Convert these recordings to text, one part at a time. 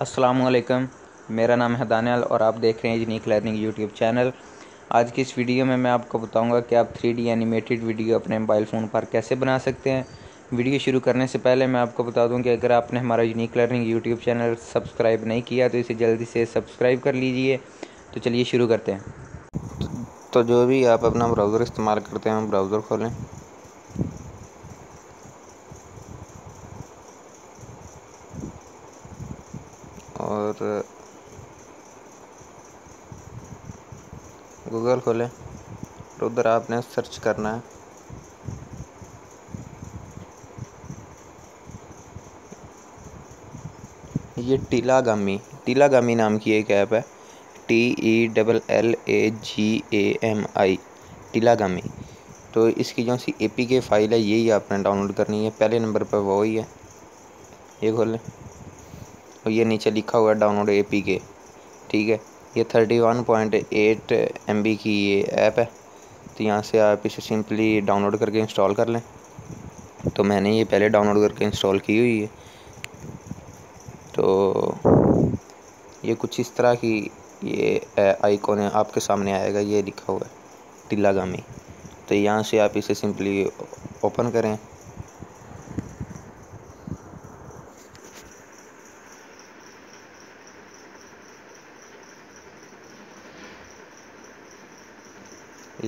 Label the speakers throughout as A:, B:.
A: असलकम मेरा नाम है दानियाल और आप देख रहे हैं यूनिक लर्निंग यूट्यूब चैनल। आज की इस वीडियो में मैं आपको बताऊँगा कि आप थ्री एनिमेटेड वीडियो अपने मोबाइल फ़ोन पर कैसे बना सकते हैं। वीडियो शुरू करने से पहले मैं आपको बता दूँ कि अगर आपने हमारा unique learning YouTube channel subscribe नहीं किया तो इसे जल्दी से सब्सक्राइब कर लीजिए। तो चलिए शुरू करते हैं।
B: तो जो भी आप अपना ब्राउज़र इस्तेमाल करते हैं, ब्राउज़र खोलें। और गूगल खोलें। तो उधर आपने सर्च करना है। ये टीलागामी टीलागामी नाम की एक ऐप है। T E double L A G A M I Tellagami तो इसकी जो सी ए पी के फ़ाइल है, यही आपने डाउनलोड करनी है। पहले नंबर पर वो ही है। ये खोलें। और ये नीचे लिखा हुआ है डाउनलोड ए पी के ठीक है? ये thirty one point eight M B की ये ऐप है तो यहाँ से आप इसे सिंपली डाउनलोड करके इंस्टॉल कर लें। तो मैंने ये पहले डाउनलोड करके इंस्टॉल की हुई है। तो ये कुछ इस तरह की ये आइकॉन है, आपके सामने आएगा, ये लिखा हुआ है, टिल्लागामी। तो यहाँ से आप इसे सिंपली ओपन करें।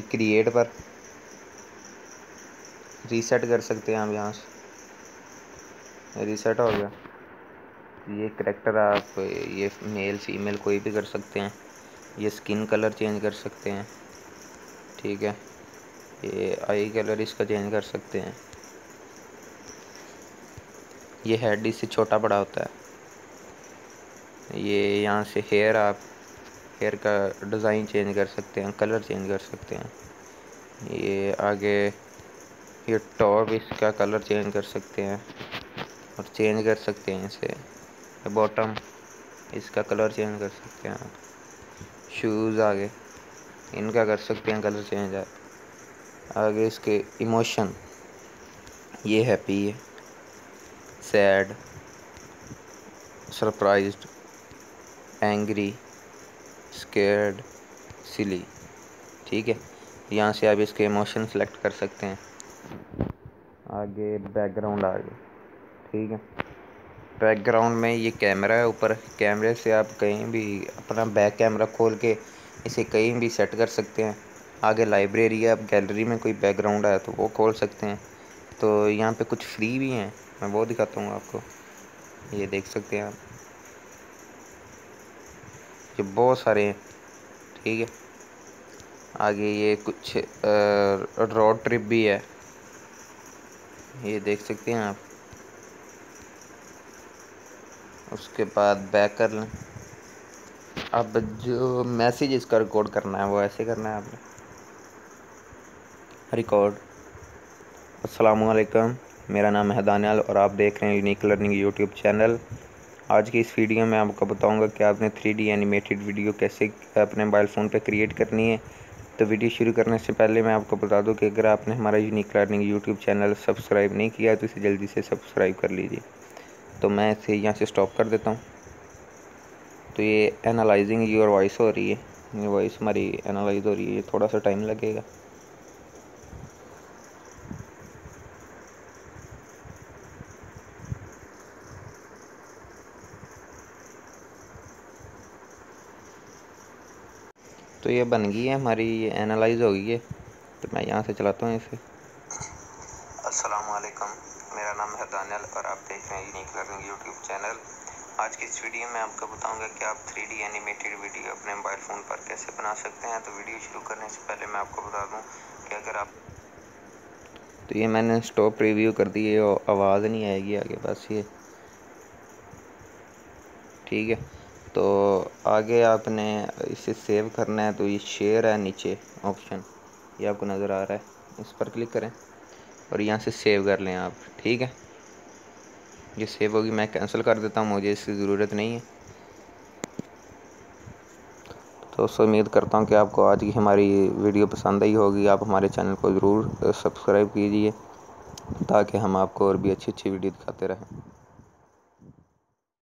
B: क्रिएट पर। रीसेट कर सकते हैं हम यहाँ से। रीसेट हो गया। ये करेक्टर आप, ये मेल फीमेल कोई भी कर सकते हैं। ये स्किन कलर चेंज कर सकते हैं। ठीक है। ये आई कलर इसका चेंज कर सकते हैं। ये हेड इससे छोटा बड़ा होता है। ये यहाँ से हेयर आप हेयर का डिज़ाइन चेंज कर सकते हैं कलर चेंज कर सकते हैं। ये आगे, ये टॉप इसका कलर चेंज कर सकते हैं और चेंज कर सकते हैं इसे। बॉटम इसका कलर चेंज कर सकते हैं शूज़ आगे, इनका कर सकते हैं कलर चेंज है आगे इसके इमोशन ये हैप्पी है। Sad surprised angry scared silly ठीक है? यहाँ से आप इसके इमोशन सेलेक्ट कर सकते हैं। आगे बैकग्राउंड आ आगे ठीक है? बैकग्राउंड में ये कैमरा है, ऊपर कैमरे से आप कहीं भी अपना बैक कैमरा खोल के इसे कहीं भी सेट कर सकते हैं। आगे लाइब्रेरी है, आप गैलरी में कोई बैकग्राउंड आया तो वो खोल सकते हैं। तो यहाँ पे कुछ फ्री भी हैं, मैं वो दिखाता हूँ आपको। ये देख सकते हैं आप। ये बहुत सारे हैं, ठीक है। आगे ये कुछ रोड ट्रिप भी है। ये देख सकते हैं आप। उसके बाद बैक कर लें। अब जो मैसेज इसका रिकॉर्ड करना है, वो ऐसे करना है आपने। रिकॉर्ड असलकम मेरा नाम है दानियाल और आप देख रहे हैं यूनिक लर्निंग यूट्यूब चैनल आज की इस वीडियो में आपको बताऊँगा कि आपने थ्री एनिमेटेड वीडियो कैसे अपने मोबाइल फ़ोन पर क्रिएट करनी है। तो वीडियो शुरू करने से पहले मैं आपको बता दूँ कि अगर आपने हमारा unique learning YouTube channel subscribe नहीं किया तो इसे जल्दी से सब्सक्राइब कर लीजिए। तो मैं इसे यहाँ से स्टॉप कर देता हूँ। तो ये एनालाइजिंग योर वॉइस हो रही है। ये वॉइस हमारी एनालाइज हो रही है। थोड़ा सा टाइम लगेगा। तो ये बन गई है हमारी ये एनालाइज हो गई है। तो मैं यहाँ से चलाता हूँ इसे।
C: असलकम मेरा नाम है दानियल और आप देख रहे हैं यूनिक लर्निंग यूट्यूब चैनल आज की इस वीडियो में आपको बताऊँगा कि आप थ्री डी एनिमेटेड वीडियो अपने मोबाइल फ़ोन पर कैसे बना सकते हैं। तो वीडियो शुरू करने से पहले मैं आपको बता दूँ कि अगर आप
B: तो ये मैंने स्टॉप रिव्यू कर दी है आवाज़ नहीं आएगी आगे बस ये। ठीक है। तो आगे आपने इसे सेव करना है तो ये शेयर है नीचे ऑप्शन ये आपको नज़र आ रहा है. इस पर क्लिक करें और यहाँ से सेव कर लें आप. ठीक है? ये सेव होगी. मैं कैंसिल कर देता हूँ. मुझे इसकी ज़रूरत नहीं है. तो दोस्तों, उम्मीद करता हूँ कि आपको आज की हमारी वीडियो पसंद आई होगी. आप हमारे चैनल को ज़रूर सब्सक्राइब कीजिए ताकि हम आपको और भी अच्छी अच्छी वीडियो दिखाते रहें.